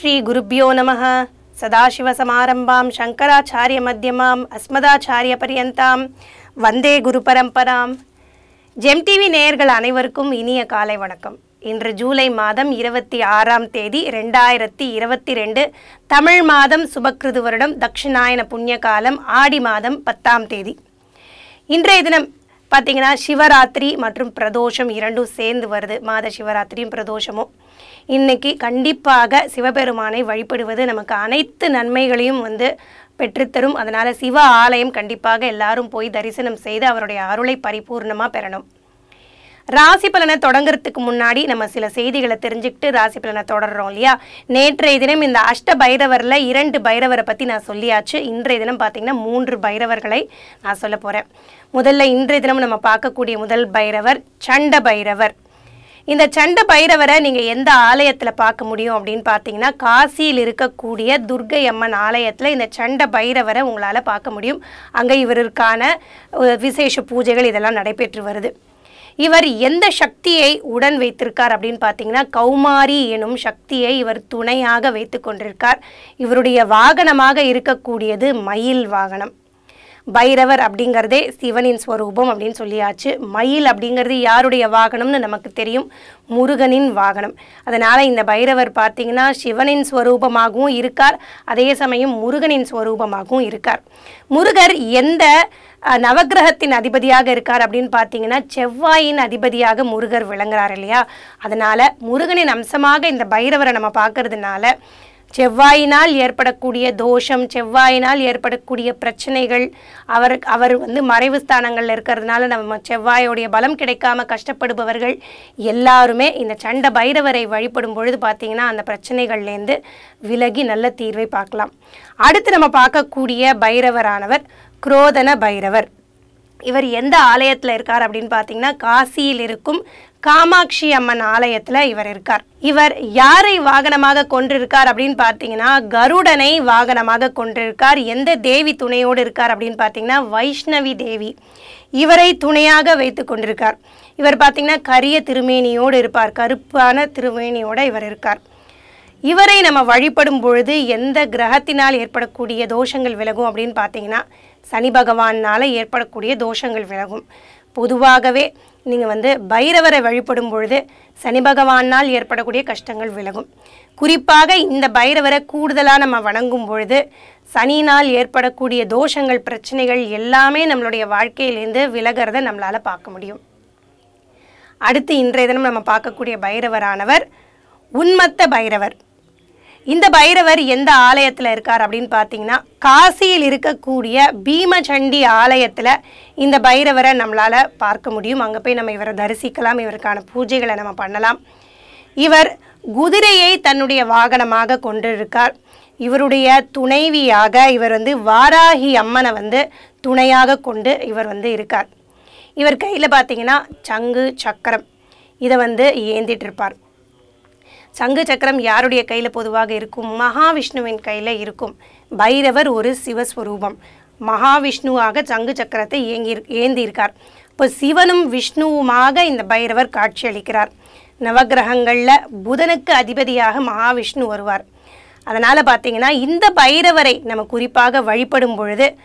ஸ்ரீ குருப்பியோ நம சதாசிவசமாரம்பாம் சங்கராச்சாரிய மத்தியமாம் அஸ்மதாச்சாரிய பரியந்தாம் வந்தே குரு பரம்பராம் ஜெம் டிவி நேயர்கள் அனைவருக்கும் இனிய காலை வணக்கம். இன்று ஜூலை மாதம் இருபத்தி ஆறாம் தேதி ரெண்டாயிரத்தி இருபத்தி ரெண்டு தமிழ் மாதம் சுபக்கிருது வருடம் தட்சிணாயன புண்ணிய காலம் ஆடி மாதம் பத்தாம் தேதி. இன்றைய தினம் பார்த்தீங்கன்னா சிவராத்திரி மற்றும் பிரதோஷம் இரண்டும் சேர்ந்து வருது. மாத சிவராத்திரியும் பிரதோஷமும். இன்னைக்கு கண்டிப்பாக சிவபெருமானை வழிபடுவது நமக்கு அனைத்து நன்மைகளையும் வந்து பெற்றுத்தரும். அதனால் சிவ ஆலயம் கண்டிப்பாக எல்லாரும் போய் தரிசனம் செய்து அவருடைய அருளை பரிபூர்ணமாக பெறணும். ராசி பலனை தொடங்குறதுக்கு முன்னாடி நம்ம சில செய்திகளை தெரிஞ்சுக்கிட்டு ராசி பலனை தொடர்றோம் இல்லையா? நேற்றைய தினம் இந்த அஷ்ட பைரவரில் இரண்டு பைரவரை பற்றி நான் சொல்லியாச்சு. இன்றைய தினம் பார்த்திங்கன்னா மூன்று பைரவர்களை நான் சொல்ல போகிறேன் முதல்ல இன்றைய தினம் நம்ம பார்க்கக்கூடிய முதல் பைரவர் சண்ட பைரவர். இந்த சண்ட பைரவரை நீங்கள் எந்த ஆலயத்தில் பார்க்க முடியும் அப்படின்னு பார்த்தீங்கன்னா காசியில் இருக்கக்கூடிய துர்க்கை அம்மன் ஆலயத்தில் இந்த சண்ட பைரவரை உங்களால் பார்க்க முடியும். அங்கே இவருக்கான விசேஷ பூஜைகள் இதெல்லாம் நடைபெற்று வருது. இவர் எந்த சக்தியை உடன் வைத்திருக்கார் அப்படின்னு பார்த்தீங்கன்னா கௌமாரி எனும் சக்தியை இவர் துணையாக வைத்து கொண்டிருக்கார். இவருடைய வாகனமாக இருக்கக்கூடியது மயில் வாகனம். பைரவர் அப்படிங்கிறதே சிவனின் ஸ்வரூபம் அப்படின்னு சொல்லியாச்சு. மயில் அப்படிங்கிறது யாருடைய வாகனம்னு நமக்கு தெரியும்? முருகனின் வாகனம். அதனால் இந்த பைரவர் பார்த்தீங்கன்னா சிவனின் ஸ்வரூபமாகவும் இருக்கார். அதே சமயம் முருகனின் ஸ்வரூபமாகவும் இருக்கார். முருகர் எந்த நவகிரகத்தின் நவக்கிரகத்தின் அதிபதியாக இருக்கார் அப்படின்னு பார்த்தீங்கன்னா செவ்வாயின் அதிபதியாக முருகர் விளங்குறார் இல்லையா? அதனால் முருகனின் அம்சமாக இந்த பைரவரை நம்ம பார்க்கறதுனால செவ்வாயினால் ஏற்படக்கூடிய தோஷம் செவ்வாயினால் ஏற்படக்கூடிய பிரச்சனைகள் அவர் அவர் வந்து மறைவு ஸ்தானங்களில் இருக்கிறதுனால நம்ம செவ்வாயோடைய பலம் கிடைக்காம கஷ்டப்படுபவர்கள் எல்லாருமே இந்த சண்ட பைரவரை வழிபடும் பொழுது பார்த்தீங்கன்னா அந்த பிரச்சனைகள்லேருந்து விலகி நல்ல தீர்வை பார்க்கலாம். அடுத்து நம்ம பார்க்கக்கூடிய பைரவரானவர் குரோதன பைரவர். இவர் எந்த ஆலயத்தில் இருக்கார் அப்படின்னு பார்த்தீங்கன்னா காசியில் இருக்கும் காமாட்சி அம்மன் ஆலயத்தில் இவர் இருக்கார். இவர் யாரை வாகனமாக கொண்டிருக்கார் அப்படின்னு பார்த்தீங்கன்னா கருடனை வாகனமாக கொண்டிருக்கார் எந்த தேவி துணையோடு இருக்கார் அப்படின்னு பார்த்தீங்கன்னா வைஷ்ணவி தேவி. இவரை துணையாக வைத்து கொண்டிருக்கார். இவர் பார்த்தீங்கன்னா கரிய திருமேனியோடு இருப்பார். கருப்பான திருமேனியோடு இவர் இருக்கார். இவரை நம்ம வழிபடும் பொழுது எந்த கிரகத்தினால் ஏற்படக்கூடிய தோஷங்கள் விலகும் அப்படின்னு பார்த்தீங்கன்னா சனி பகவானால் ஏற்படக்கூடிய தோஷங்கள் விலகும். பொதுவாகவே நீங்கள் வந்து பைரவரை வழிபடும் பொழுது சனி பகவானால் ஏற்படக்கூடிய கஷ்டங்கள் விலகும். குறிப்பாக இந்த பைரவரை கூடுதலாக நம்ம வணங்கும் பொழுது சனியினால் ஏற்படக்கூடிய தோஷங்கள் பிரச்சனைகள் எல்லாமே நம்மளுடைய வாழ்க்கையிலேருந்து விலகிறத நம்மளால் பார்க்க முடியும். அடுத்து இன்றைய தினம் நம்ம பார்க்கக்கூடிய பைரவரானவர் உன்மத்த பைரவர். இந்த பைரவர் எந்த ஆலயத்தில் இருக்கார் அப்படின்னு பார்த்தீங்கன்னா காசியில் இருக்கக்கூடிய பீமச்சண்டி ஆலயத்தில் இந்த பைரவரை நம்மளால் பார்க்க முடியும். அங்கே போய் நம்ம இவரை தரிசிக்கலாம் இவருக்கான பூஜைகளை நம்ம பண்ணலாம். இவர் குதிரையை தன்னுடைய வாகனமாக கொண்டிருக்கார். இவருடைய துணைவியாக இவர் வந்து வாராகி அம்மனை வந்து துணையாக கொண்டு இவர் வந்து இருக்கார். இவர் கையில் பார்த்தீங்கன்னா சங்கு சக்கரம் இதை வந்து ஏந்திட்டு இருப்பார் சங்கு சக்கரம் யாருடைய கையில் பொதுவாக இருக்கும்? மகாவிஷ்ணுவின் கையில் இருக்கும். பைரவர் ஒரு சிவஸ்வரூபம். மகாவிஷ்ணுவாக சங்கு சக்கரத்தை ஏங்கி ஏந்தியிருக்கார் இப்போ சிவனும் விஷ்ணுவுமாக இந்த பைரவர் காட்சியளிக்கிறார் நவக்கிரகங்களில் புதனுக்கு அதிபதியாக மகாவிஷ்ணு வருவார். அதனால் பார்த்தீங்கன்னா இந்த பைரவரை நம்ம குறிப்பாக வழிபடும் பொழுது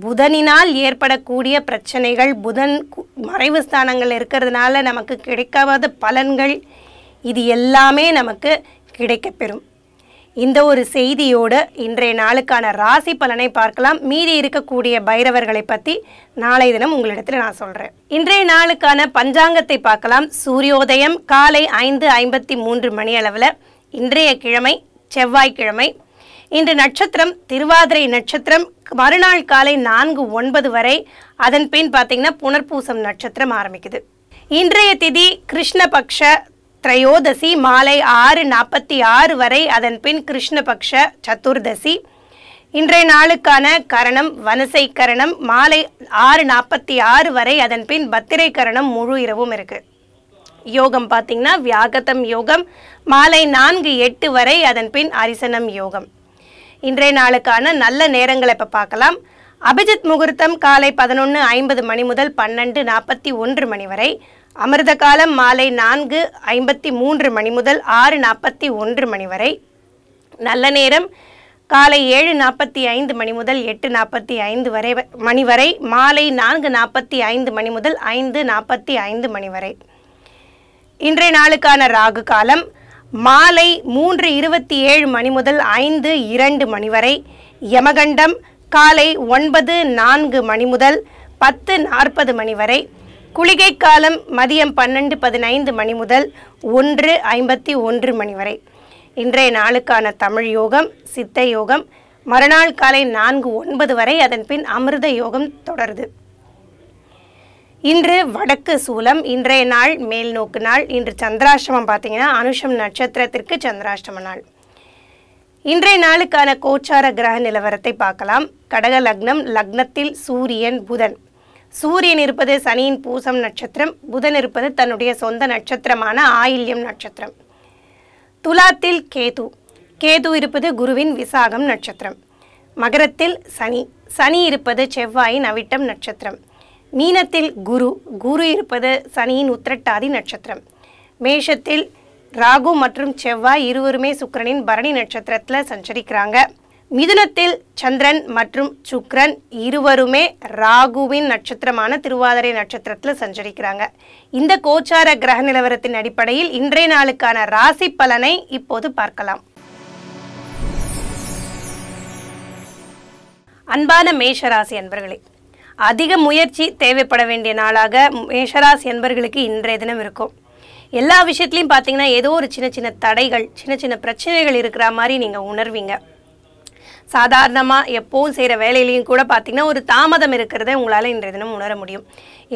புதனினால் ஏற்படக்கூடிய பிரச்சனைகள் புதன் கு- மறைவு ஸ்தானங்கள் இருக்கிறதுனால நமக்கு கிடைக்காத பலன்கள் இது எல்லாமே நமக்கு கிடைக்கப்பெறும். இந்த ஒரு செய்தியோடு இன்றைய நாளுக்கான ராசி பலனை பார்க்கலாம். மீதி இருக்கக்கூடிய பைரவர்களை பற்றி நாளை தினம் உங்களிடத்தில் நான் சொல்கிறேன் இன்றைய நாளுக்கான பஞ்சாங்கத்தை பார்க்கலாம். சூரியோதயம் காலை ஐந்து ஐம்பத்தி மூன்று மணி அளவில் இன்றைய கிழமை செவ்வாய்க்கிழமை. இன்று நட்சத்திரம் திருவாதிரை நட்சத்திரம் மறுநாள் காலை நான்கு ஒன்பது வரை. அதன் பின் பார்த்தீங்கன்னா புனர்பூசம் நட்சத்திரம் ஆரம்பிக்குது. இன்றைய திதி கிருஷ்ணபக்ஷ திரையோதசி மாலை ஆறு நாற்பத்தி ஆறு வரை அதன் பின் கிருஷ்ணபக்ஷ சதுர்தசி. இன்றைய நாளுக்கான கரணம் வனசை கரணம் மாலை ஆறு நாற்பத்தி ஆறு வரை அதன் பின் பத்திரை கரணம் முழு இரவும் இருக்குது யோகம் பார்த்தீங்கன்னா வியாகதம் யோகம் மாலை நான்கு எட்டு வரை அதன் பின் அரிசனம் யோகம். இன்றைய நாளுக்கான நல்ல நேரங்களை இப்போ பார்க்கலாம். அபிஜித் முகூர்த்தம் காலை பதினொன்று ஐம்பது மணி முதல் பன்னெண்டு நாற்பத்தி ஒன்று மணி வரை அமிர்த காலம் மாலை நான்கு ஐம்பத்தி மூன்று மணி முதல் ஆறு நாற்பத்தி ஒன்று மணி வரை. நல்ல நேரம். காலை ஏழு நாற்பத்தி ஐந்து மணி முதல் எட்டு நாற்பத்தி ஐந்து வரை மணி வரை. மாலை நான்கு நாற்பத்தி ஐந்து மணி முதல் ஐந்து நாற்பத்தி ஐந்து மணி வரை. இன்றைய நாளுக்கான ராகு காலம். மாலை மூன்று இருபத்தி ஏழு மணி முதல் ஐந்து இரண்டு மணி வரை. யமகண்டம். காலை ஒன்பது நான்கு மணி முதல் பத்து நாற்பது மணி வரை. குளிகை காலம் மதியம் பன்னெண்டு பதினைந்து மணி முதல் ஒன்று ஐம்பத்தி ஒன்று மணி வரை. இன்றைய நாளுக்கான தமிழ் யோகம் சித்த யோகம் மறுநாள் காலை நான்கு ஒன்பது வரை அதன் பின் அமிர்த யோகம் தொடருது. இன்று வடக்கு சூலம் இன்றைய நாள் மேல் நோக்கு நாள். இன்று சந்திராஷ்டமம் பார்த்தீங்கன்னா அனுஷம் நட்சத்திரத்திற்கு சந்திராஷ்டம நாள். இன்றைய நாளுக்கான கோச்சார கிரக நிலவரத்தை பார்க்கலாம். கடக லக்னம் லக்னத்தில் சூரியன் புதன். சூரியன் இருப்பது சனியின் பூசம் நட்சத்திரம் புதன் இருப்பது தன்னுடைய சொந்த நட்சத்திரமான ஆயில்யம் நட்சத்திரம். துலாத்தில் கேது. கேது இருப்பது குருவின் விசாகம் நட்சத்திரம். மகரத்தில் சனி. சனி இருப்பது செவ்வாயின் அவிட்டம் நட்சத்திரம். மீனத்தில் குரு. குரு இருப்பது சனியின் உத்திரட்டாதி நட்சத்திரம். மேஷத்தில் ராகு மற்றும் செவ்வாய் இருவருமே சுக்கிரனின் பரணி நட்சத்திரத்தில் சஞ்சரிக்கிறாங்க. மிதுனத்தில் சந்திரன் மற்றும் சுக்ரன் இருவருமே ராகுவின் நட்சத்திரமான திருவாதிரை நட்சத்திரத்தில் சஞ்சரிக்கிறாங்க. இந்த கோச்சார கிரக நிலவரத்தின் அடிப்படையில் இன்றைய நாளுக்கான ராசி பலனை இப்போது பார்க்கலாம். அன்பான மேஷராசி அன்பர்களே அதிக முயற்சி தேவைப்பட வேண்டிய நாளாக மேஷராசி அன்பர்களுக்கு இன்றைய தினம் இருக்கும். எல்லா விஷயத்துலையும் பார்த்தீங்கன்னா ஏதோ ஒரு சின்ன சின்ன தடைகள் சின்ன சின்ன பிரச்சனைகள் இருக்கிற மாதிரி நீங்கள் உணர்வீங்க. சாதாரணமாக எப்போவும் செய்கிற வேலையிலையும் கூட பார்த்தீங்கன்னா ஒரு தாமதம் இருக்கிறத உங்களால் இன்றைய தினம் உணர முடியும்.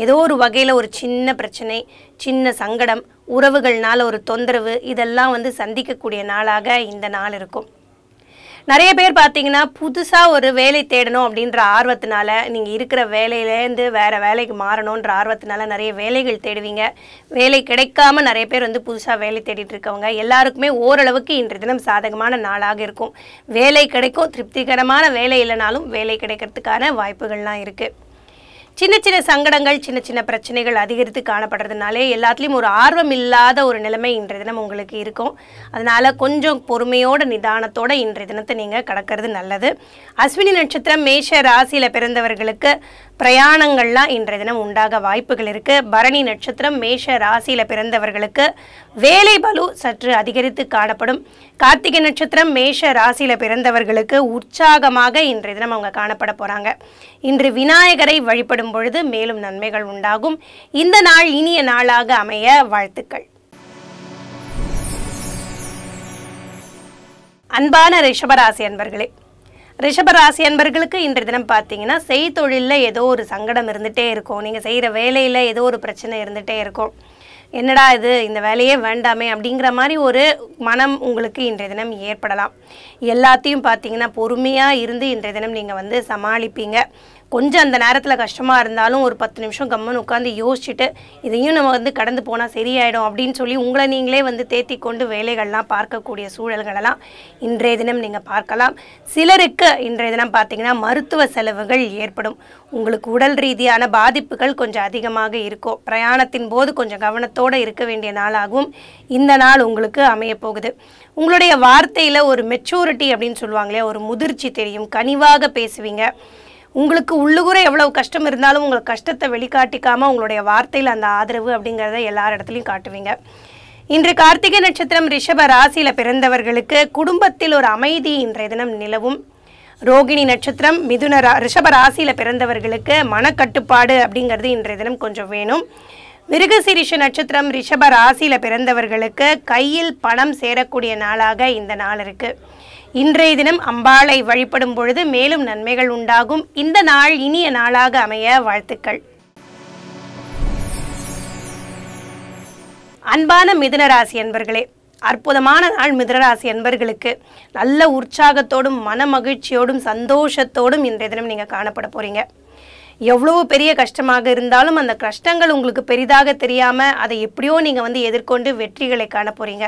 ஏதோ ஒரு வகையில் ஒரு சின்ன பிரச்சனை சின்ன சங்கடம் உறவுகள்னால ஒரு தொந்தரவு இதெல்லாம் வந்து சந்திக்கக்கூடிய நாளாக இந்த நாள் இருக்கும். நிறைய பேர் பார்த்தீங்கன்னா புதுசாக ஒரு வேலை தேடணும் அப்படின்ற ஆர்வத்தினால நீங்கள் இருக்கிற வேலையிலேருந்து வேறு வேலைக்கு மாறணுன்ற ஆர்வத்தினால நிறைய வேலைகள் தேடுவீங்க. வேலை கிடைக்காம நிறைய பேர் வந்து புதுசாக வேலை தேடிட்டு இருக்கவங்க. எல்லாருக்குமே ஓரளவுக்கு இன்றைய தினம் சாதகமான நாளாக இருக்கும். வேலை கிடைக்கும் திருப்திகரமான வேலை இல்லைனாலும் வேலை கிடைக்கிறதுக்கான வாய்ப்புகள்லாம் இருக்குது சின்ன சின்ன சங்கடங்கள் சின்ன சின்ன பிரச்சனைகள் அதிகரித்து காணப்படுறதுனாலே எல்லாத்துலேயும் ஒரு ஆர்வம் இல்லாத ஒரு நிலைமை இன்றைய தினம் உங்களுக்கு இருக்கும். அதனால கொஞ்சம் பொறுமையோட நிதானத்தோட இன்றைய தினத்தை நீங்கள் கடக்கிறது நல்லது. அஸ்வினி நட்சத்திரம் மேஷ ராசியில் பிறந்தவர்களுக்கு பிரயாணங்கள்லாம் இன்றைய தினம் உண்டாக வாய்ப்புகள் இருக்கு. பரணி நட்சத்திரம் மேஷ ராசியில் பிறந்தவர்களுக்கு வேலை பலு சற்று அதிகரித்து காணப்படும். கார்த்திகை நட்சத்திரம் மேஷ ராசியில் பிறந்தவர்களுக்கு உற்சாகமாக இன்றைய தினம் அவங்க காணப்பட போறாங்க. இன்று விநாயகரை வழிபடும் பொழுது மேலும் நன்மைகள் உண்டாகும். இந்த நாள் இனிய நாளாக அமைய வாழ்த்துக்கள். அன்பான ரிஷபராசி அன்பர்களே ரிஷபராசி அன்பர்களுக்கு இன்றைய தினம் பார்த்தீங்கன்னா செய்தொழிலில் ஏதோ ஒரு சங்கடம் இருந்துகிட்டே இருக்கும். நீங்கள் செய்கிற வேலையில் ஏதோ ஒரு பிரச்சனை இருந்துகிட்டே இருக்கும். என்னடா இது? இந்த வேலையே வேண்டாமே அப்படிங்கிற மாதிரி ஒரு மனம் உங்களுக்கு இன்றைய தினம் ஏற்படலாம். எல்லாத்தையும் பார்த்தீங்கன்னா பொறுமையாக இருந்து இன்றைய தினம் நீங்கள் வந்து சமாளிப்பீங்க. கொஞ்சம் அந்த நேரத்தில் கஷ்டமாக இருந்தாலும் ஒரு பத்து நிமிஷம் கம்மன் உட்காந்து யோசிச்சுட்டு இதையும் நம்ம வந்து கடந்து போனால் சரியாயிடும் அப்படின்னு சொல்லி உங்களை நீங்களே வந்து தேத்தி கொண்டு வேலைகள்லாம் பார்க்கக்கூடிய சூழல்களெல்லாம் இன்றைய தினம் நீங்கள் பார்க்கலாம். சிலருக்கு இன்றைய தினம் பார்த்தீங்கன்னா மருத்துவ செலவுகள் ஏற்படும். உங்களுக்கு உடல் ரீதியான பாதிப்புகள் கொஞ்சம் அதிகமாக இருக்கும். பிரயாணத்தின் போது கொஞ்சம் கவனத்தோடு இருக்க வேண்டிய நாளாகவும் இந்த நாள் உங்களுக்கு அமைய போகுது. உங்களுடைய வார்த்தையில் ஒரு மெச்சூரிட்டி அப்படின்னு சொல்லுவாங்களே ஒரு முதிர்ச்சி தெரியும். கனிவாக பேசுவீங்க. உங்களுக்கு உள்ளுகுற எவ்வளவு கஷ்டம் இருந்தாலும் உங்கள் கஷ்டத்தை வெளிக்காட்டிக்காமல் உங்களுடைய வார்த்தையில் அந்த ஆதரவு அப்படிங்கிறத எல்லார் இடத்துலையும் காட்டுவீங்க. இன்று கார்த்திகை நட்சத்திரம் ரிஷப ராசியில் பிறந்தவர்களுக்கு குடும்பத்தில் ஒரு அமைதி இன்றைய தினம் நிலவும். ரோகிணி நட்சத்திரம் மிதுன ரா ரிஷப ராசியில் பிறந்தவர்களுக்கு மனக்கட்டுப்பாடு அப்படிங்கிறது இன்றைய தினம் கொஞ்சம் வேணும். மிருகசிரிஷ நட்சத்திரம் ரிஷப ராசியில் பிறந்தவர்களுக்கு கையில் பணம் சேரக்கூடிய நாளாக இந்த நாள் இருக்குது இன்றைய தினம் அம்பாளை வழிபடும் பொழுது மேலும் நன்மைகள் உண்டாகும். இந்த நாள் இனிய நாளாக அமைய வாழ்த்துக்கள். அன்பான மிதுனராசி அன்பர்களே அற்புதமான நாள் மிதுனராசி அன்பர்களுக்கு. நல்ல உற்சாகத்தோடும் மன மகிழ்ச்சியோடும் சந்தோஷத்தோடும் இன்றைய தினம் நீங்கள் காணப்பட போகிறீங்க எவ்வளோ பெரிய கஷ்டமாக இருந்தாலும் அந்த கஷ்டங்கள் உங்களுக்கு பெரிதாக தெரியாமல் அதை எப்படியோ நீங்கள் வந்து எதிர்கொண்டு வெற்றிகளை காண போகிறீங்க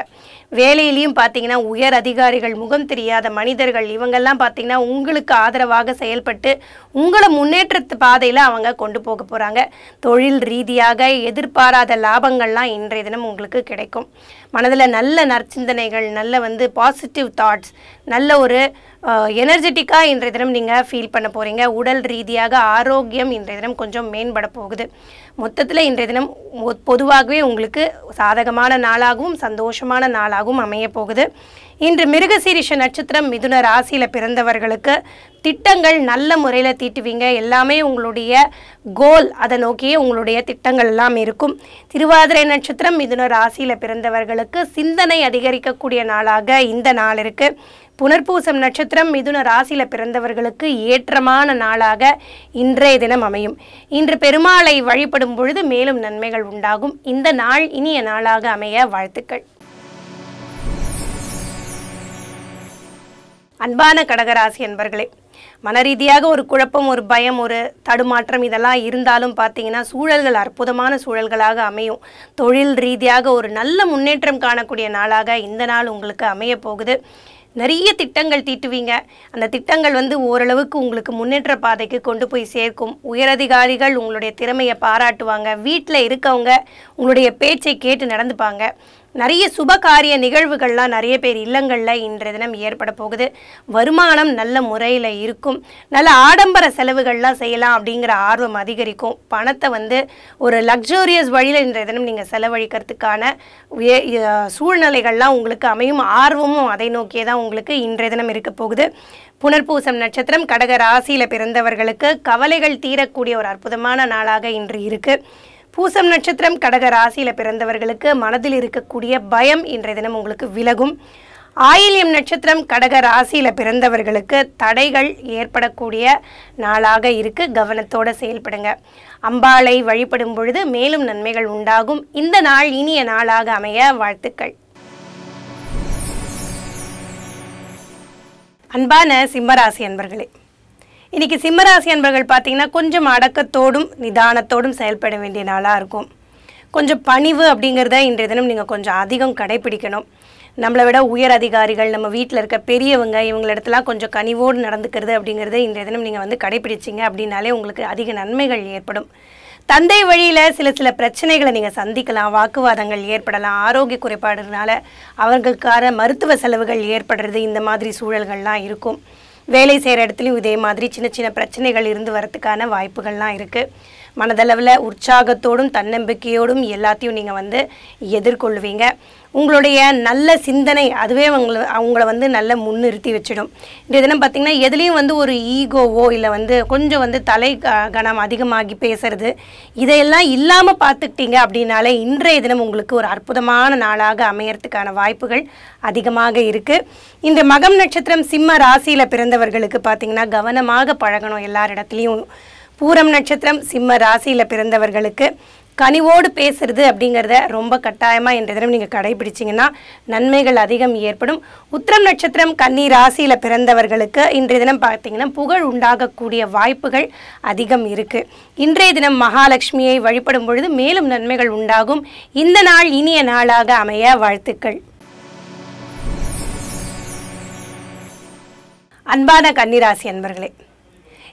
வேலையிலையும் பார்த்தீங்கன்னா உயர் அதிகாரிகள் முகம் தெரியாத மனிதர்கள் இவங்கெல்லாம் பார்த்தீங்கன்னா உங்களுக்கு ஆதரவாக செயல்பட்டு உங்களை முன்னேற்றத்து பாதையில் அவங்க கொண்டு போக போகிறாங்க தொழில் ரீதியாக எதிர்பாராத லாபங்கள்லாம் இன்றைய தினம் உங்களுக்கு கிடைக்கும். மனதில் நல்ல நற்சிந்தனைகள் நல்ல வந்து பாசிட்டிவ் தாட்ஸ் நல்ல ஒரு எனர்ஜெட்டிக்காக இன்றைய தினம் நீங்கள் ஃபீல் பண்ண போகிறீங்க உடல் ரீதியாக ஆரோக்கியம் இன்றைய தினம் கொஞ்சம் மேம்பட போகுது. மொத்தத்தில் இன்றைய தினம் பொதுவாகவே உங்களுக்கு சாதகமான நாளாகவும் சந்தோஷமான நாளாகவும் அமைய போகுது. இன்று மிருகசீரிஷ நட்சத்திரம் மிதுன ராசியில் பிறந்தவர்களுக்கு திட்டங்கள் நல்ல முறையில் தீட்டுவீங்க. எல்லாமே உங்களுடைய கோல் அதை நோக்கியே உங்களுடைய திட்டங்கள் எல்லாம் இருக்கும். திருவாதிரை நட்சத்திரம் மிதுன ராசியில் பிறந்தவர்களுக்கு சிந்தனை அதிகரிக்கக்கூடிய நாளாக இந்த நாள் இருக்குது புனர்பூசம் நட்சத்திரம் மிதுன ராசியில் பிறந்தவர்களுக்கு ஏற்றமான நாளாக இன்றைய தினம் அமையும். இன்று பெருமாளை வழிபடும் பொழுது மேலும் நன்மைகள் உண்டாகும். இந்த நாள் இனிய நாளாக அமைய வாழ்த்துக்கள். அன்பான கடகராசி அன்பர்களே மனரீதியாக ஒரு குழப்பம் ஒரு பயம் ஒரு தடுமாற்றம் இதெல்லாம் இருந்தாலும் பார்த்தீங்கன்னா சூழல்கள் அற்புதமான சூழல்களாக அமையும். தொழில் ரீதியாக ஒரு நல்ல முன்னேற்றம் காணக்கூடிய நாளாக இந்த நாள் உங்களுக்கு அமைய போகுது. நிறைய திட்டங்கள் தீட்டுவீங்க. அந்த திட்டங்கள் வந்து ஓரளவுக்கு உங்களுக்கு முன்னேற்ற பாதைக்கு கொண்டு போய் சேர்க்கும். உயரதிகாரிகள் உங்களுடைய திறமையை பாராட்டுவாங்க. வீட்டில் இருக்கவங்க உங்களுடைய பேச்சை கேட்டு நடந்துப்பாங்க. நிறைய சுப காரிய நிகழ்வுகள்லாம் நிறைய பேர் இல்லங்களில் இன்றைய தினம் ஏற்பட போகுது. வருமானம் நல்ல முறையில் இருக்கும். நல்ல ஆடம்பர செலவுகள்லாம் செய்யலாம் அப்படிங்கிற ஆர்வம் அதிகரிக்கும். பணத்தை வந்து ஒரு லக்ஸூரியஸ் வழியில் இன்றைய தினம் நீங்கள் செலவழிக்கிறதுக்கான சூழ்நிலைகள்லாம் உங்களுக்கு அமையும். ஆர்வமும் அதை நோக்கியே தான் உங்களுக்கு இன்றைய தினம் இருக்க போகுது. புனர்பூசம் நட்சத்திரம் கடக ராசியில் பிறந்தவர்களுக்கு கவலைகள் தீரக்கூடிய ஒரு அற்புதமான நாளாக இன்று இருக்குது பூசம் நட்சத்திரம் கடக ராசியில் பிறந்தவர்களுக்கு மனதில் இருக்கக்கூடிய பயம் இன்றைய தினம் உங்களுக்கு விலகும். ஆயில்யம் நட்சத்திரம் கடக ராசியில் பிறந்தவர்களுக்கு தடைகள் ஏற்படக்கூடிய நாளாக இருக்கு. கவனத்தோடு செயல்படுங்க. அம்பாளை வழிபடும் பொழுது மேலும் நன்மைகள் உண்டாகும். இந்த நாள் இனிய நாளாக அமைய வாழ்த்துக்கள். அன்பான சிம்மராசி அன்பர்களே இன்னைக்கு சிம்மராசி அன்பர்கள் பார்த்தீங்கன்னா கொஞ்சம் அடக்கத்தோடும் நிதானத்தோடும் செயல்பட வேண்டிய நாளாக இருக்கும். கொஞ்சம் பணிவு அப்படிங்கிறத இன்றைய தினம் நீங்கள் கொஞ்சம் அதிகம் கடைபிடிக்கணும். நம்மளை விட உயர் அதிகாரிகள் நம்ம வீட்டில் இருக்க பெரியவங்க இவங்களிடத்துலாம் கொஞ்சம் கனிவோடு நடந்துக்கிறது அப்படிங்கிறது இன்றைய தினம் நீங்கள் வந்து கடைபிடிச்சிங்க அப்படின்னாலே உங்களுக்கு அதிக நன்மைகள் ஏற்படும். தந்தை வழியில் சில சில பிரச்சனைகளை நீங்கள் சந்திக்கலாம் வாக்குவாதங்கள் ஏற்படலாம் ஆரோக்கிய குறைபாடுனால அவர்களுக்கான மருத்துவ செலவுகள் ஏற்படுறது இந்த மாதிரி சூழல்கள்லாம் இருக்கும். வேலை செய்கிற இடத்துலையும் இதே மாதிரி சின்ன சின்ன பிரச்சனைகள் இருந்து வரதுக்கான வாய்ப்புகள்லாம் இருக்குது மனதளவில் உற்சாகத்தோடும் தன்னம்பிக்கையோடும் எல்லாத்தையும் நீங்கள் வந்து எதிர்கொள்வீங்க உங்களுடைய நல்ல சிந்தனை அதுவே அவங்கள அவங்கள வந்து நல்ல முன்னிறுத்தி வச்சிடும். இந்த தினம் பார்த்திங்கன்னா எதுலேயும் வந்து ஒரு ஈகோவோ இல்லை வந்து கொஞ்சம் வந்து தலை க- அதிகமாகி பேசுறது இதையெல்லாம் இல்லாமல் பார்த்துக்கிட்டீங்க அப்படின்னாலே இன்றைய தினம் உங்களுக்கு ஒரு அற்புதமான நாளாக அமையறதுக்கான வாய்ப்புகள் அதிகமாக இருக்குது இந்த மகம் நட்சத்திரம் சிம்ம ராசியில் பிறந்தவர்களுக்கு பார்த்திங்கன்னா கவனமாக பழகணும் எல்லாரிடத்துலையும். பூரம் நட்சத்திரம் சிம்ம ராசியில் பிறந்தவர்களுக்கு கனிவோடு பேசுறது அப்படிங்கிறத ரொம்ப கட்டாயமாக இன்றைய தினம் நீங்கள் கடைபிடிச்சிங்கன்னா நன்மைகள் அதிகம் ஏற்படும். உத்திரம் நட்சத்திரம் கன்னி ராசியில் பிறந்தவர்களுக்கு இன்றைய தினம் பார்த்தீங்கன்னா புகழ் உண்டாகக்கூடிய வாய்ப்புகள் அதிகம் இருக்குது இன்றைய தினம் மகாலட்சுமியை வழிபடும் பொழுது மேலும் நன்மைகள் உண்டாகும். இந்த நாள் இனிய நாளாக அமைய வாழ்த்துக்கள். அன்பான கன்னிராசி அன்பர்களே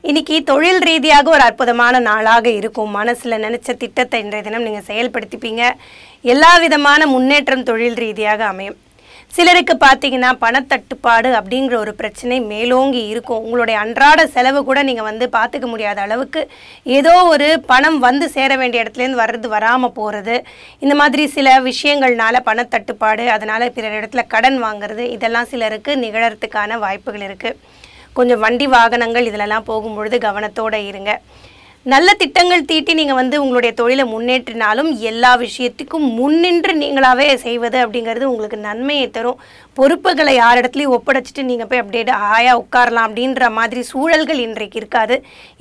இன்னைக்கு தொழில் ரீதியாக ஒரு அற்புதமான நாளாக இருக்கும். மனசில் நினச்ச திட்டத்தை இன்றைய தினம் நீங்கள் செயல்படுத்திப்பீங்க. எல்லா விதமான முன்னேற்றம் தொழில் ரீதியாக அமையும். சிலருக்கு பார்த்தீங்கன்னா பணத்தட்டுப்பாடு அப்படிங்கிற ஒரு பிரச்சனை மேலோங்கி இருக்கும். உங்களுடைய அன்றாட செலவு கூட நீங்கள் வந்து பார்த்துக்க முடியாத அளவுக்கு ஏதோ ஒரு பணம் வந்து சேர வேண்டிய இடத்துலேருந்து வர்றது வராமல் போகிறது இந்த மாதிரி சில விஷயங்கள்னால பணத்தட்டுப்பாடு அதனால் பிறர் இடத்துல கடன் வாங்குறது இதெல்லாம் சிலருக்கு நிகழறதுக்கான வாய்ப்புகள் இருக்குது கொஞ்சம் வண்டி வாகனங்கள் இதிலெல்லாம் போகும்பொழுது கவனத்தோடு இருங்க. நல்ல திட்டங்கள் தீட்டி நீங்கள் வந்து உங்களுடைய தொழிலை முன்னேற்றினாலும் எல்லா விஷயத்துக்கும் முன்னின்று நீங்களாகவே செய்வது அப்படிங்கிறது உங்களுக்கு நன்மையை தரும். பொறுப்புகளை யார் இடத்துலையும் ஒப்படைச்சிட்டு நீங்கள் போய் அப்படியே ஆயா உட்காரலாம் அப்படின்ற மாதிரி சூழல்கள் இன்றைக்கு இருக்காது.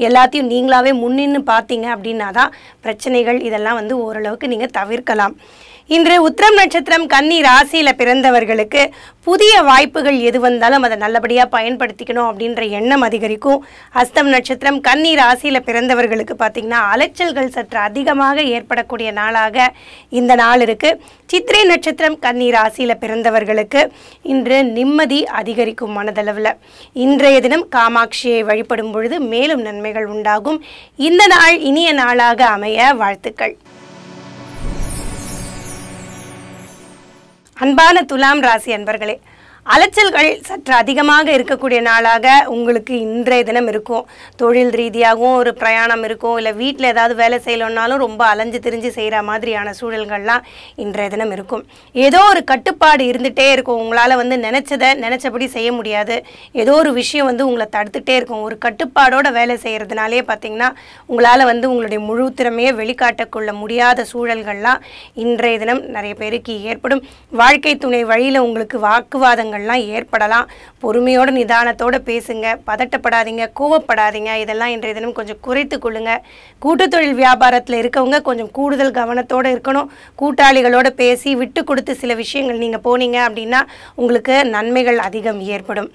எல்லாத்தையும் நீங்களாகவே முன்னின்று பார்த்தீங்க அப்படின்னா தான் பிரச்சனைகள் இதெல்லாம் வந்து ஓரளவுக்கு நீங்கள் தவிர்க்கலாம். இன்று உத்திரம் நட்சத்திரம் கன்னி ராசியில பிறந்தவர்களுக்கு புதிய வாய்ப்புகள் எது வந்தாலும் அதை நல்லபடியா பயன்படுத்திக்கணும் அப்படின்ற எண்ணம் அதிகரிக்கும். அஸ்தம் நட்சத்திரம் கன்னி ராசியில பிறந்தவர்களுக்கு பார்த்தீங்கன்னா அலைச்சல்கள் சற்று அதிகமாக ஏற்படக்கூடிய நாளாக இந்த நாள் இருக்கு. சித்திரை நட்சத்திரம் கன்னி ராசியில பிறந்தவர்களுக்கு இன்று நிம்மதி அதிகரிக்கும் மனதளவில். இன்றைய தினம் காமாட்சியை வழிபடும் பொழுது மேலும் நன்மைகள் உண்டாகும். இந்த நாள் இனிய நாளாக அமைய வாழ்த்துக்கள். அன்பான துலாம் ராசி அன்பர்களே அலைச்சல்கள் சற்று அதிகமாக இருக்கக்கூடிய நாளாக உங்களுக்கு இன்றைய தினம் இருக்கும். தொழில் ரீதியாகவும் ஒரு பிரயாணம் இருக்கும். இல்லை வீட்டில் ஏதாவது வேலை செய்யணுன்னாலும் ரொம்ப அலைஞ்சு திரிஞ்சு செய்கிற மாதிரியான சூழல்கள்லாம் இன்றைய தினம் இருக்கும். ஏதோ ஒரு கட்டுப்பாடு இருந்துகிட்டே இருக்கும். உங்களால் வந்து நினச்சதை நினச்சபடி செய்ய முடியாது. ஏதோ ஒரு விஷயம் வந்து உங்களை தடுத்துகிட்டே இருக்கும். ஒரு கட்டுப்பாடோட வேலை செய்கிறதுனாலே பார்த்தீங்கன்னா உங்களால் வந்து உங்களுடைய முழு திறமையை வெளிக்காட்டக்கொள்ள முடியாத சூழல்கள்லாம் இன்றைய தினம் நிறைய பேருக்கு ஏற்படும். வாழ்க்கை துணை வழியில் உங்களுக்கு வாக்குவாதங்கள் வாக்குவாதங்கள்லாம் ஏற்படலாம். பொறுமையோட நிதானத்தோட பேசுங்க. பதட்டப்படாதீங்க கோவப்படாதீங்க. இதெல்லாம் இன்றைய தினம் கொஞ்சம் குறைத்து கொள்ளுங்க. கூட்டுத் தொழில் வியாபாரத்தில் இருக்கவங்க கொஞ்சம் கூடுதல் கவனத்தோடு இருக்கணும். கூட்டாளிகளோடு பேசி விட்டு கொடுத்து சில விஷயங்கள் நீங்கள் போனீங்க அப்படின்னா உங்களுக்கு நன்மைகள் அதிகம் ஏற்படும்.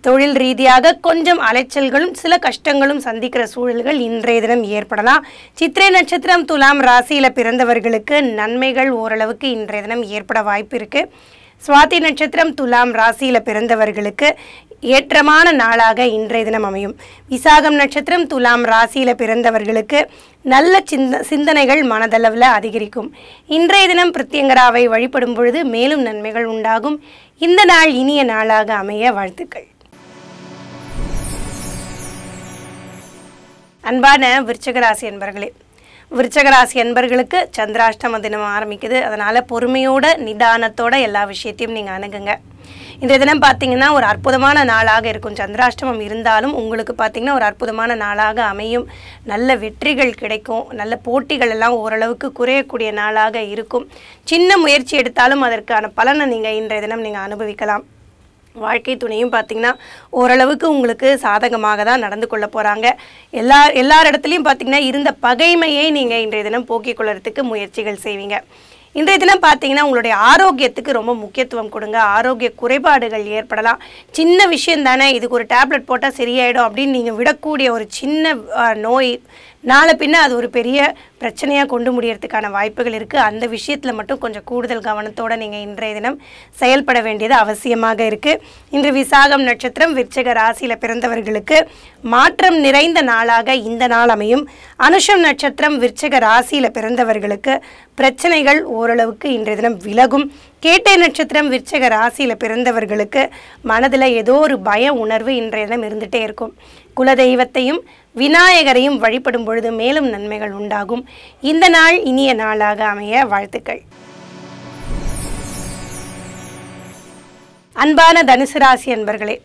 தொழில் ரீதியாக கொஞ்சம் அலைச்சல்களும் சில கஷ்டங்களும் சந்திக்கிற சூழல்கள் இன்றைய தினம் ஏற்படலாம். சித்திரை நட்சத்திரம் துலாம் ராசியில் பிறந்தவர்களுக்கு நன்மைகள் ஓரளவுக்கு இன்றைய தினம் ஏற்பட வாய்ப்பு இருக்கு. சுவாதி நட்சத்திரம் துலாம் ராசியில் பிறந்தவர்களுக்கு ஏற்றமான நாளாக இன்றைய தினம் அமையும். விசாகம் நட்சத்திரம் துலாம் ராசியில் பிறந்தவர்களுக்கு நல்ல சிந்த சிந்தனைகள் மனதளவில் அதிகரிக்கும். இன்றைய தினம் பிரத்யங்கராவை வழிபடும் பொழுது மேலும் நன்மைகள் உண்டாகும். இந்த நாள் இனிய நாளாக அமைய வாழ்த்துக்கள். அன்பான விருச்சகராசி என்பர்களே விருச்சகராசி என்பர்களுக்கு சந்திராஷ்டம தினம் ஆரம்பிக்குது. அதனால் பொறுமையோட நிதானத்தோட எல்லா விஷயத்தையும் நீங்கள் அணுகுங்க. இந்த தினம் பார்த்தீங்கன்னா ஒரு அற்புதமான நாளாக இருக்கும். சந்திராஷ்டமம் இருந்தாலும் உங்களுக்கு பார்த்தீங்கன்னா ஒரு அற்புதமான நாளாக அமையும். நல்ல வெற்றிகள் கிடைக்கும். நல்ல போட்டிகள் எல்லாம் ஓரளவுக்கு குறையக்கூடிய நாளாக இருக்கும். சின்ன முயற்சி எடுத்தாலும் அதற்கான பலனை நீங்கள் இன்றைய தினம் நீங்கள் அனுபவிக்கலாம். வாழ்க்கை துணையும் பார்த்தீங்கன்னா ஓரளவுக்கு உங்களுக்கு சாதகமாக தான் நடந்து கொள்ள போகிறாங்க எல்லா எல்லார் இடத்துலையும் பார்த்தீங்கன்னா இருந்த பகைமையை நீங்கள் இன்றைய தினம் போக்கிக் கொள்றதுக்கு முயற்சிகள் செய்வீங்க. இன்றைய தினம் பார்த்தீங்கன்னா உங்களுடைய ஆரோக்கியத்துக்கு ரொம்ப முக்கியத்துவம் கொடுங்க. ஆரோக்கிய குறைபாடுகள் ஏற்படலாம். சின்ன விஷயம் தானே இதுக்கு ஒரு டேப்லெட் போட்டால் சரியாயிடும் அப்படின்னு நீங்கள் விடக்கூடிய ஒரு சின்ன நோய் நாளை பின்ன அது ஒரு பெரிய பிரச்சனையாக கொண்டு முடியறதுக்கான வாய்ப்புகள் இருக்குது அந்த விஷயத்தில் மட்டும் கொஞ்சம் கூடுதல் கவனத்தோடு நீங்கள் இன்றைய தினம் செயல்பட வேண்டியது அவசியமாக இருக்குது இன்று விசாகம் நட்சத்திரம் விற்சக ராசியில் பிறந்தவர்களுக்கு மாற்றம் நிறைந்த நாளாக இந்த நாள் அமையும். அனுஷம் நட்சத்திரம் விற்சக ராசியில் பிறந்தவர்களுக்கு பிரச்சனைகள் ஓரளவுக்கு இன்றைய தினம் விலகும். கேட்டை நட்சத்திரம் விருச்சக ராசியில் பிறந்தவர்களுக்கு மனதில் ஏதோ ஒரு பய உணர்வு இன்றைய தினம் இருந்துகிட்டே இருக்கும். குலதெய்வத்தையும் விநாயகரையும் வழிபடும் பொழுது மேலும் நன்மைகள் உண்டாகும். இந்த நாள் இனிய நாளாக அமைய வாழ்த்துக்கள். அன்பான தனுசு ராசி அன்பர்களே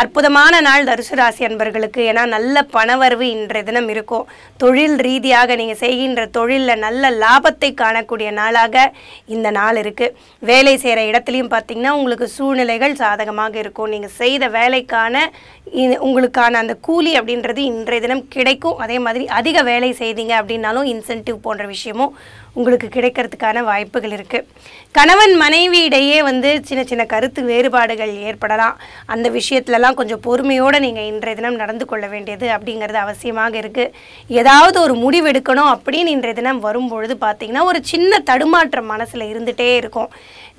அற்புதமான நாள் தனுசு ராசி அன்பர்களுக்கு. ஏன்னா நல்ல பணவரவு இன்றைய தினம் இருக்கும். தொழில் ரீதியாக நீங்கள் செய்கின்ற தொழிலில் நல்ல லாபத்தை காணக்கூடிய நாளாக இந்த நாள் இருக்குது வேலை செய்கிற இடத்துலையும் பார்த்தீங்கன்னா உங்களுக்கு சூழ்நிலைகள் சாதகமாக இருக்கும். நீங்கள் செய்த வேலைக்கான உங்களுக்கான அந்த கூலி அப்படின்றது இன்றைய தினம் கிடைக்கும். அதே மாதிரி அதிக வேலை செய்தீங்க அப்படின்னாலும் இன்சென்டிவ் போன்ற விஷயமும் உங்களுக்கு கிடைக்கிறதுக்கான வாய்ப்புகள் இருக்குது கணவன் மனைவி இடையே வந்து சின்ன சின்ன கருத்து வேறுபாடுகள் ஏற்படலாம். அந்த விஷயத்துலலாம் கொஞ்சம் பொறுமையோடு நீங்கள் இன்றைய தினம் நடந்து கொள்ள வேண்டியது அப்படிங்கிறது அவசியமாக இருக்குது ஏதாவது ஒரு முடிவெடுக்கணும் அப்படின்னு இன்றைய தினம் வரும்பொழுது பார்த்திங்கன்னா ஒரு சின்ன தடுமாற்றம் மனசில் இருந்துகிட்டே இருக்கும்.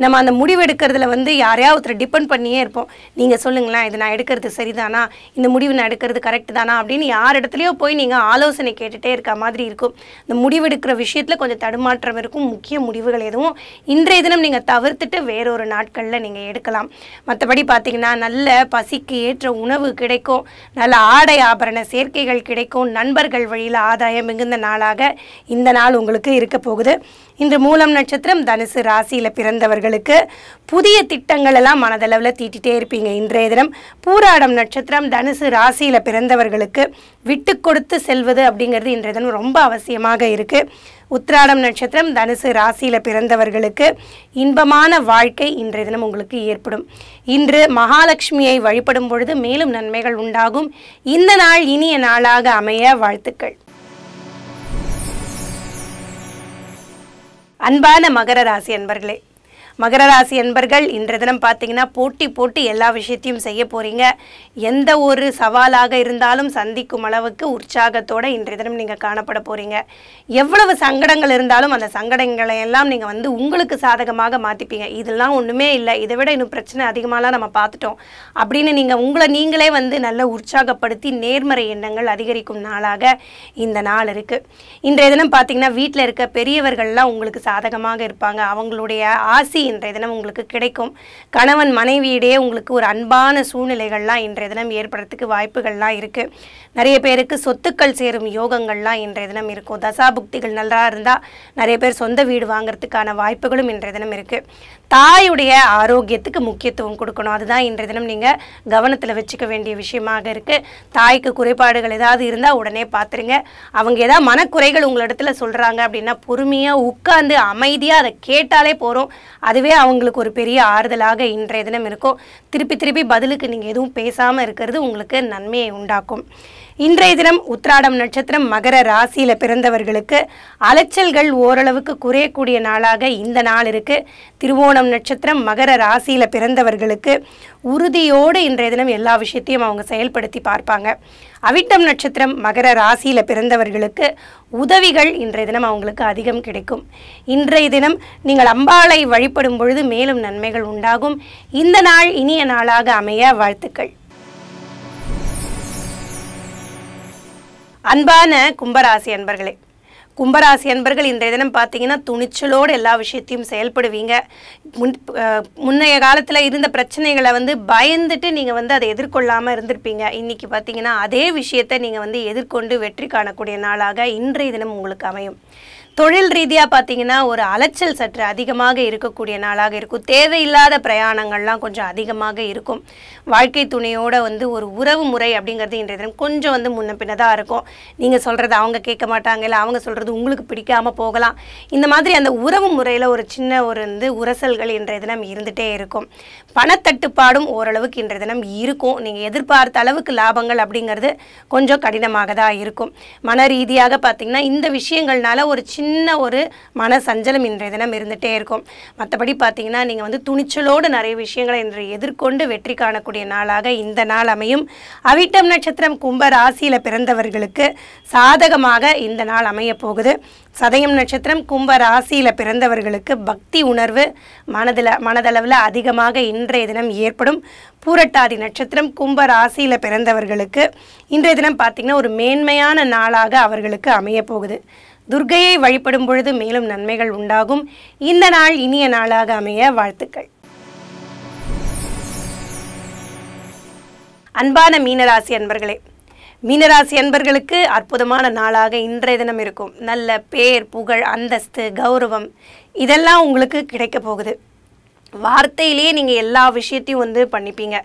நம்ம அந்த முடிவு எடுக்கிறதுல வந்து யாரையாவது ஒருத்தர் டிபெண்ட் பண்ணியே இருப்போம். நீங்கள் சொல்லுங்களேன் இது நான் எடுக்கிறது சரிதானா? இந்த முடிவு நான் எடுக்கிறது கரெக்ட் தானா? அப்படின்னு யார் இடத்துலையோ போய் நீங்கள் ஆலோசனை கேட்டுகிட்டே இருக்க மாதிரி இருக்கும். இந்த முடிவெடுக்கிற விஷயத்தில் கொஞ்சம் தடுமாற்றம் இருக்கும். முக்கிய முடிவுகள் எதுவும் இன்றைய தினம் நீங்கள் தவிர்த்துட்டு வேறொரு நாட்களில் நீங்கள் எடுக்கலாம். மற்றபடி பார்த்தீங்கன்னா நல்ல பசிக்கு ஏற்ற உணவு கிடைக்கும். நல்ல ஆடை ஆபரண சேர்க்கைகள் கிடைக்கும். நண்பர்கள் வழியில் ஆதாயம் மிகுந்த நாளாக இந்த நாள் உங்களுக்கு இருக்க போகுது. இன்று மூலம் நட்சத்திரம் தனுசு ராசியில் பிறந்தவர்களுக்கு புதிய திட்டங்கள் எல்லாம் மனதளவில் தீட்டிகிட்டே இருப்பீங்க. இன்றைய தினம் பூராடம் நட்சத்திரம் தனுசு ராசியில் பிறந்தவர்களுக்கு விட்டு கொடுத்து செல்வது அப்படிங்கிறது இன்றைய தினம் ரொம்ப அவசியமாக இருக்குது உத்ராடம் நட்சத்திரம் தனுசு ராசியில் பிறந்தவர்களுக்கு இன்பமான வாழ்க்கை இன்றைய தினம் உங்களுக்கு ஏற்படும். இன்று மகாலட்சுமியை வழிபடும் பொழுது மேலும் நன்மைகள் உண்டாகும். இந்த நாள் இனிய நாளாக அமைய வாழ்த்துக்கள். அன்பான மகர ராசி அன்பர்களே மகர ராசி அன்பர்கள் இன்றைய தினம் பார்த்தீங்கன்னா போட்டி போட்டு எல்லா விஷயத்தையும் செய்ய போகிறீங்க எந்த ஒரு சவாலாக இருந்தாலும் சந்திக்கும் அளவுக்கு உற்சாகத்தோடு இன்றைய தினம் நீங்கள் காணப்பட போகிறீங்க எவ்வளவு சங்கடங்கள் இருந்தாலும் அந்த சங்கடங்களை எல்லாம் நீங்கள் வந்து உங்களுக்கு சாதகமாக மாற்றிப்பீங்க இதெல்லாம் ஒன்றுமே இல்லை. இதை விட இன்னும் பிரச்சனை அதிகமாகலாம் நம்ம பார்த்துட்டோம். அப்படின்னு நீங்கள் உங்களை நீங்களே வந்து நல்ல உற்சாகப்படுத்தி நேர்மறை எண்ணங்கள் அதிகரிக்கும் நாளாக இந்த நாள் இருக்குது இன்றைய தினம் பார்த்தீங்கன்னா வீட்டில் இருக்க பெரியவர்கள்லாம் உங்களுக்கு சாதகமாக இருப்பாங்க. அவங்களுடைய ஆசி இன்றைய தினம் உங்களுக்கு கிடைக்கும். கணவன் மனைவியிடையே உங்களுக்கு ஒரு அன்பான சூழ்நிலைகள்லாம் இன்றைய தினம் ஏற்படுறதுக்கு வாய்ப்புகள்லாம் இருக்கு. நிறைய பேருக்கு சொத்துக்கள் சேரும் யோகங்கள்லாம் இன்றைய தினம் இருக்கும். தசாபுக்திகள் நல்லா இருந்தால் நிறைய பேர் சொந்த வீடு வாங்குறதுக்கான வாய்ப்புகளும் இன்றைய தினம் இருக்கு. தாயுடைய ஆரோக்கியத்துக்கு முக்கியத்துவம் கொடுக்கணும். அதுதான் இன்றைய தினம் நீங்கள் கவனத்தில் வச்சுக்க வேண்டிய விஷயமாக இருக்குது தாய்க்கு குறைபாடுகள் ஏதாவது இருந்தால் உடனே பார்த்துருங்க அவங்க ஏதாவது மனக்குறைகள் உங்களிடத்துல சொல்கிறாங்க அப்படின்னா பொறுமையாக உட்காந்து அமைதியாக அதை கேட்டாலே போகிறோம் அதுவே அவங்களுக்கு ஒரு பெரிய ஆறுதலாக இன்றைய தினம் இருக்கும். திருப்பி திருப்பி பதிலுக்கு நீங்கள் எதுவும் பேசாமல் இருக்கிறது உங்களுக்கு நன்மையை உண்டாக்கும். இன்றைய தினம் உத்ராடம் நட்சத்திரம் மகர ராசியில பிறந்தவர்களுக்கு அலைச்சல்கள் ஓரளவுக்கு குறையக்கூடிய நாளாக இந்த நாள் இருக்கு. திருவோணம் நட்சத்திரம் மகர ராசியில பிறந்தவர்களுக்கு உறுதியோடு இன்றைய தினம் எல்லா விஷயத்தையும் அவங்க செயல்படுத்தி பார்ப்பாங்க. அவிட்டம் நட்சத்திரம் மகர ராசியில பிறந்தவர்களுக்கு உதவிகள் இன்றைய தினம் அவங்களுக்கு அதிகம் கிடைக்கும். இன்றைய தினம் நீங்கள் அம்பாளை வழிபடும் பொழுது மேலும் நன்மைகள் உண்டாகும். இந்த நாள் இனிய நாளாக அமைய வாழ்த்துக்கள். அன்பான கும்பராசி அன்பர்களே கும்பராசி அன்பர்கள் இன்றைய தினம் பார்த்தீங்கன்னா துணிச்சலோடு எல்லா விஷயத்தையும் செயல்படுவீங்க. முன் முன்னைய காலத்தில் இருந்த பிரச்சனைகளை வந்து பயந்துட்டு நீங்கள் வந்து அதை எதிர்கொள்ளாமல் இருந்திருப்பீங்க. இன்னைக்கு பார்த்தீங்கன்னா அதே விஷயத்தை நீங்கள் வந்து எதிர்கொண்டு வெற்றி காணக்கூடிய நாளாக இன்றைய தினம் உங்களுக்கு அமையும். தொழில் ரீதியாக பார்த்தீங்கன்னா ஒரு அலைச்சல் சற்று அதிகமாக இருக்கக்கூடிய நாளாக இருக்கும். தேவையில்லாத பிரயாணங்கள்லாம் கொஞ்சம் அதிகமாக இருக்கும். வாழ்க்கை துணையோட வந்து ஒரு உறவு முறை அப்படிங்கிறது இன்றைய தினம் கொஞ்சம் வந்து முன்ன பின்னதாக இருக்கும். நீங்கள் சொல்கிறது அவங்க கேட்க மாட்டாங்க இல்லை அவங்க சொல்கிறது உங்களுக்கு பிடிக்காமல் போகலாம். இந்த மாதிரி அந்த உறவு முறையில் ஒரு சின்ன ஒரு வந்து உரசல்கள் இன்றைய தினம் இருந்துகிட்டே இருக்கும். பணத்தட்டுப்பாடும் ஓரளவுக்கு இன்றைய தினம் இருக்கும். நீங்கள் எதிர்பார்த்த அளவுக்கு லாபங்கள் அப்படிங்கிறது கொஞ்சம் கடினமாக தான் இருக்கும். மன ரீதியாக பார்த்தீங்கன்னா இந்த விஷயங்கள்னால ஒரு சின்ன ஒரு மன சஞ்சலம் இன்றைய தினம் இருந்துகிட்டே இருக்கும். மற்றபடி பார்த்தீங்கன்னா நீங்கள் வந்து துணிச்சலோடு நிறைய விஷயங்களை இன்று எதிர்கொண்டு வெற்றி காணக்கூடிய நாளாக இந்த நாள் அமையும். அவிட்டம் நட்சத்திரம் கும்ப ராசியில் பிறந்தவர்களுக்கு சாதகமாக இந்த நாள் அமைய போகுது. சதயம் நட்சத்திரம் கும்ப ராசியில் பிறந்தவர்களுக்கு பக்தி உணர்வு மனதில் மனதளவில் அதிகமாக இன்றைய தினம் ஏற்படும். பூரட்டாதி நட்சத்திரம் கும்ப ராசியில் பிறந்தவர்களுக்கு இன்றைய தினம் பார்த்திங்கன்னா ஒரு மேன்மையான நாளாக அவர்களுக்கு அமைய போகுது. துர்கையை வழிபடும் பொழுது மேலும் நன்மைகள் உண்டாகும். இந்த நாள் இனிய நாளாக அமைய வாழ்த்துக்கள். அன்பான மீனராசி அன்பர்களே மீனராசி அன்பர்களுக்கு அற்புதமான நாளாக இன்றைய தினம் இருக்கும். நல்ல பேர் புகழ் அந்தஸ்து கௌரவம் இதெல்லாம் உங்களுக்கு கிடைக்க போகுது. வார்த்தையிலேயே நீங்கள் எல்லா விஷயத்தையும் வந்து பண்ணிப்பீங்க.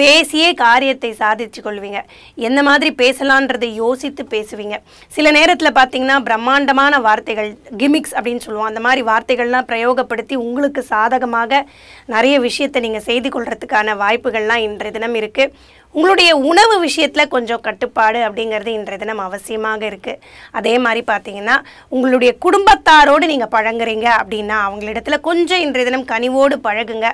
பேசியே காரியத்தை சாதிச்சு கொள்வீங்க. எந்த மாதிரி பேசலான்றதை யோசித்து பேசுவீங்க. சில நேரத்தில் பார்த்தீங்கன்னா பிரம்மாண்டமான வார்த்தைகள் கிமிக்ஸ் அப்படின்னு சொல்லுவோம். அந்த மாதிரி வார்த்தைகள்லாம் பிரயோகப்படுத்தி உங்களுக்கு சாதகமாக நிறைய விஷயத்தை நீங்கள் செய்து கொள்றதுக்கான வாய்ப்புகள்லாம் இன்றைய தினம் இருக்குது உங்களுடைய உணவு விஷயத்தில் கொஞ்சம் கட்டுப்பாடு அப்படிங்கிறது இன்றைய தினம் அவசியமாக இருக்குது அதே மாதிரி பார்த்தீங்கன்னா உங்களுடைய குடும்பத்தாரோடு நீங்கள் பழங்குறீங்க அப்படின்னா அவங்களிடத்துல கொஞ்சம் இன்றைய தினம் கனிவோடு பழகுங்க.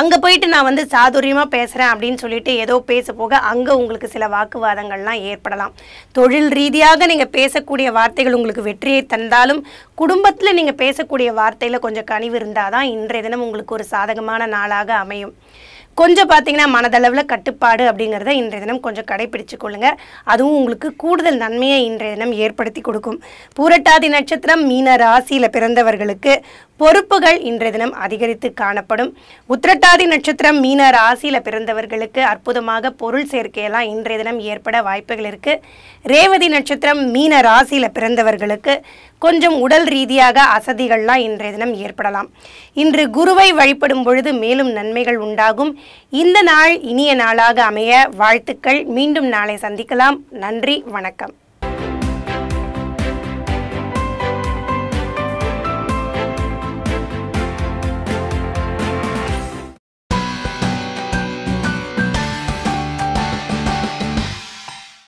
அங்கே போயிட்டு நான் வந்து சாதுரியமாக பேசுகிறேன் அப்படின்னு சொல்லிட்டு ஏதோ பேச போக அங்கே உங்களுக்கு சில வாக்குவாதங்கள்லாம் ஏற்படலாம். தொழில் ரீதியாக நீங்கள் பேசக்கூடிய வார்த்தைகள் உங்களுக்கு வெற்றியை தந்தாலும் குடும்பத்தில் நீங்கள் பேசக்கூடிய வார்த்தையில் கொஞ்சம் கனிவு இருந்தால் தான் இன்றைய தினம் உங்களுக்கு ஒரு சாதகமான நாளாக அமையும். கொஞ்சம் பார்த்தீங்கன்னா மனதளவில் கட்டுப்பாடு அப்படிங்கிறத இன்றைய தினம் கொஞ்சம் கடைபிடிச்சு கொள்ளுங்கள் அதுவும் உங்களுக்கு கூடுதல் நன்மையை இன்றைய தினம் ஏற்படுத்தி கொடுக்கும். பூரட்டாதி நட்சத்திரம் மீன ராசியில் பிறந்தவர்களுக்கு பொறுப்புகள் இன்றைய தினம் அதிகரித்து காணப்படும். உத்திரட்டாதி நட்சத்திரம் மீன ராசியில் பிறந்தவர்களுக்கு அற்புதமாக பொருள் சேர்க்கையெல்லாம் இன்றைய தினம் ஏற்பட வாய்ப்புகள் இருக்குது ரேவதி நட்சத்திரம் மீன ராசியில் பிறந்தவர்களுக்கு கொஞ்சம் உடல் ரீதியாக அசதிகள்லாம் இன்றைய தினம் ஏற்படலாம். இன்று குருவை வழிபடும் பொழுது மேலும் நன்மைகள் உண்டாகும். இந்த நாள் இனிய நாளாக அமைய வாழ்த்துக்கள். மீண்டும் நாளை சந்திக்கலாம். நன்றி. வணக்கம்.